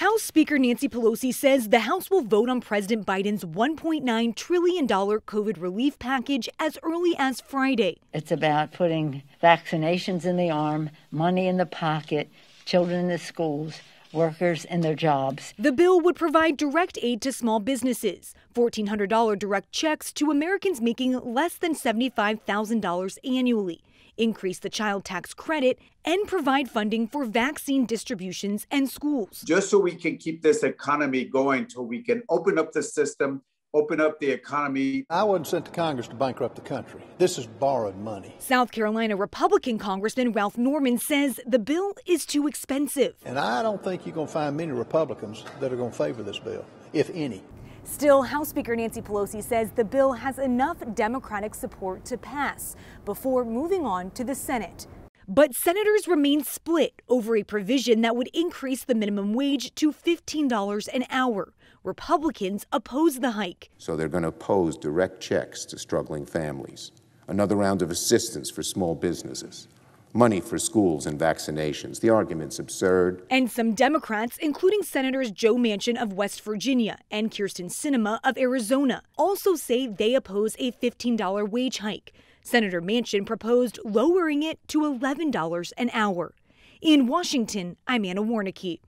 House Speaker Nancy Pelosi says the House will vote on President Biden's $1.9 trillion COVID relief package as early as Friday. It's about putting vaccinations in the arm, money in the pocket, children in the schools, workers in their jobs. The bill would provide direct aid to small businesses, $1,400 direct checks to Americans making less than $75,000 annually increase the child tax credit, and provide funding for vaccine distributions and schools. Just so we can keep this economy going, till we can open up the system, open up the economy. I wasn't sent to Congress to bankrupt the country. This is borrowed money. South Carolina Republican Congressman Ralph Norman says the bill is too expensive. And I don't think you're going to find many Republicans that are going to favor this bill, if any. Still, House Speaker Nancy Pelosi says the bill has enough Democratic support to pass before moving on to the Senate. But senators remain split over a provision that would increase the minimum wage to $15 an hour. Republicans oppose the hike. So they're going to oppose direct checks to struggling families, another round of assistance for small businesses money for schools and vaccinations. The argument's absurd. And some Democrats, including Senators Joe Manchin of West Virginia and Kyrsten Sinema of Arizona, also say they oppose a $15 wage hike. Senator Manchin proposed lowering it to $11 an hour. In Washington, I'm Anna Wiernicki.